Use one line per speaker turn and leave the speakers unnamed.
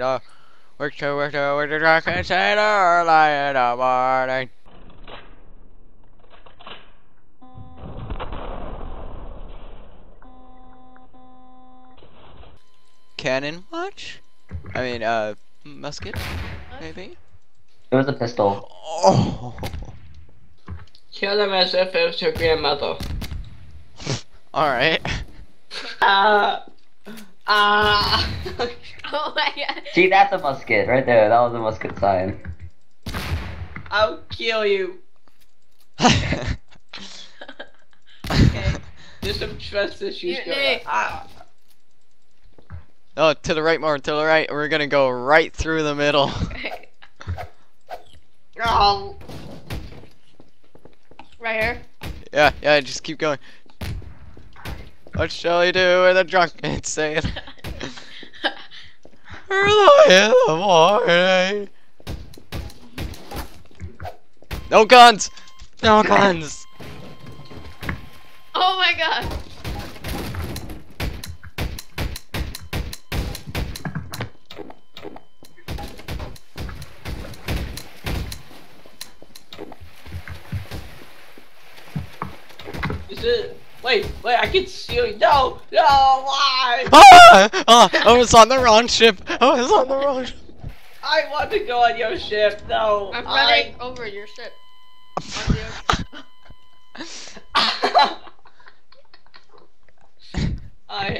Work to work to work to drunken sailor early in the morning. Cannon watch? I mean, uh, musket, maybe?
It was a pistol.
Oh!
Kill them as if it was your grandmother.
Alright.
Ah. Ah.
Oh my god.
See, that's a musket right there. That was a musket sign.
I'll kill you.
Okay.
There's some trust issues
You-
going on. Ah.
oh, to the right more, to the right. We're gonna go right through the middle.
Oh.
right here.
Yeah, yeah, just keep going. What shall we do with a drunken sailor? Early in the morning. No guns! No guns!
Oh my god.
Is it? Wait, wait, I can see you. No, no, why?
Ah! ah! I was on the wrong ship! I was on the wrong ship!
I want to go on your ship. No.
I'm
I-
running over your ship. On the ocean.
I hate you.